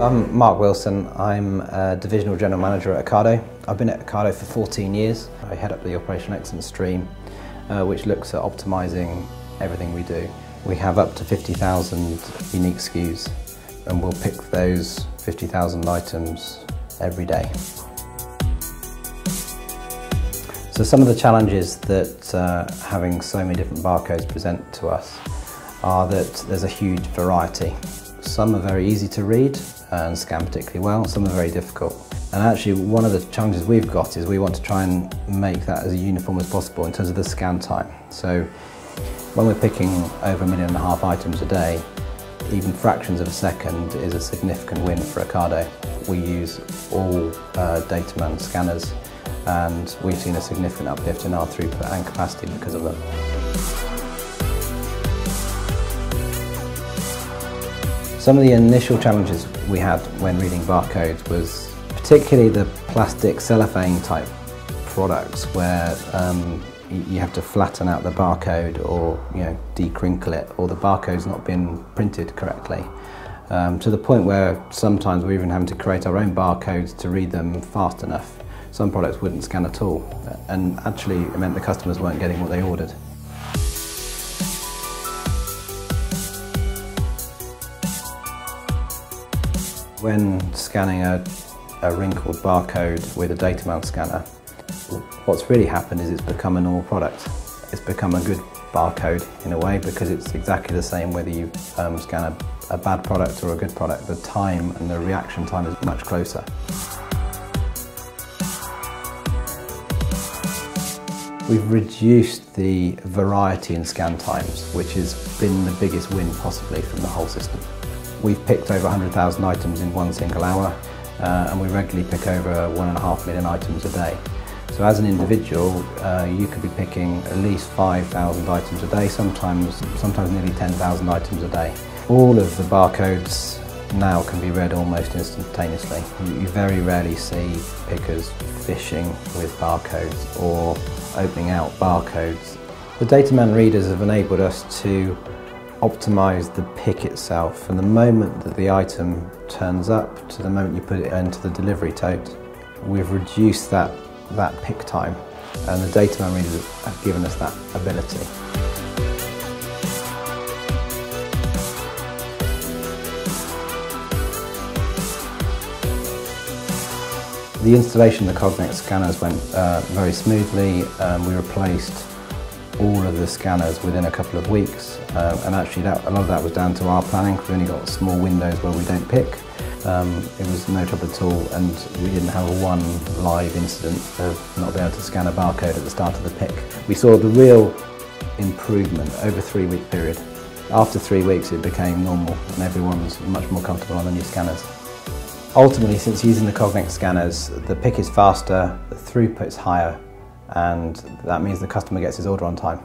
I'm Mark Wilson. I'm a Divisional General Manager at Ocado. I've been at Ocado for 14 years. I head up the Operational Excellence stream, uh, which looks at optimising everything we do. We have up to 50,000 unique SKUs and we'll pick those 50,000 items every day. So some of the challenges that uh, having so many different barcodes present to us are that there's a huge variety. Some are very easy to read and scan particularly well, some are very difficult. And actually one of the challenges we've got is we want to try and make that as uniform as possible in terms of the scan time. So when we're picking over a million and a half items a day, even fractions of a second is a significant win for Ocado. We use all uh, Dataman scanners and we've seen a significant uplift in our throughput and capacity because of them. Some of the initial challenges we had when reading barcodes was particularly the plastic cellophane type products where um, you have to flatten out the barcode or you know decrinkle it or the barcode's not been printed correctly. Um, to the point where sometimes we're even having to create our own barcodes to read them fast enough. Some products wouldn't scan at all and actually it meant the customers weren't getting what they ordered. When scanning a, a wrinkled barcode with a Dataman scanner, what's really happened is it's become a normal product. It's become a good barcode in a way because it's exactly the same whether you um, scan a, a bad product or a good product. The time and the reaction time is much closer. We've reduced the variety in scan times, which has been the biggest win possibly from the whole system. We've picked over 100,000 items in one single hour uh, and we regularly pick over one and a half million items a day. So as an individual, uh, you could be picking at least 5,000 items a day, sometimes, sometimes nearly 10,000 items a day. All of the barcodes now can be read almost instantaneously. You very rarely see pickers fishing with barcodes or opening out barcodes. The Dataman readers have enabled us to optimize the pick itself from the moment that the item turns up to the moment you put it into the delivery tote. We've reduced that, that pick time and the data readers have given us that ability. The installation of the Cognex scanners went uh, very smoothly. Um, we replaced all of the scanners within a couple of weeks uh, and actually that, a lot of that was down to our planning because we only got small windows where we don't pick. Um, it was no trouble at all and we didn't have one live incident of not being able to scan a barcode at the start of the pick. We saw the real improvement over a three week period. After three weeks it became normal and everyone was much more comfortable on the new scanners. Ultimately, since using the Cognex scanners, the pick is faster, the throughput is higher, and that means the customer gets his order on time.